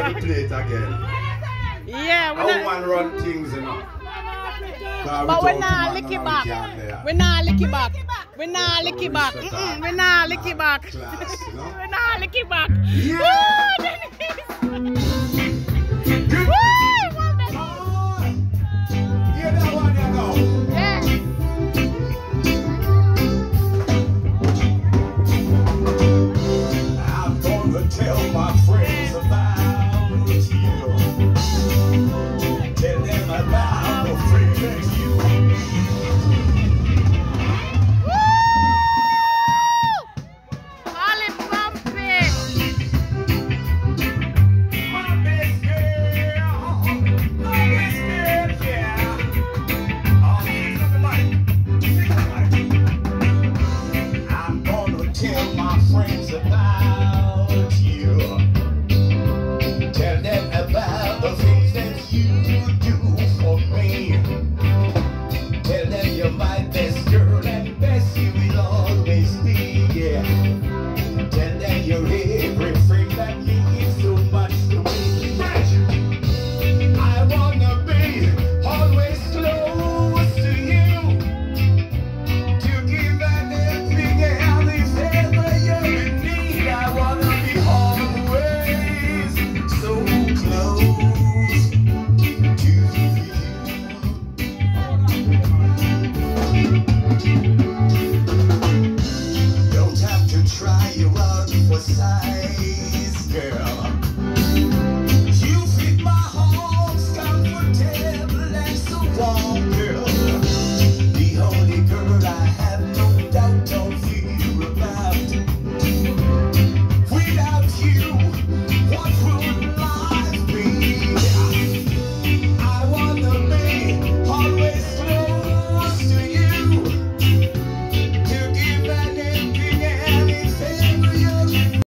Yes, I will play it again. Yeah, we not, man run things, you know. But we without not man, lick it back. man can't there. We not lick it back. We not lick it back. Mm-mm, we not lick it back. Class, you. We not lick it back. Yeah. my friend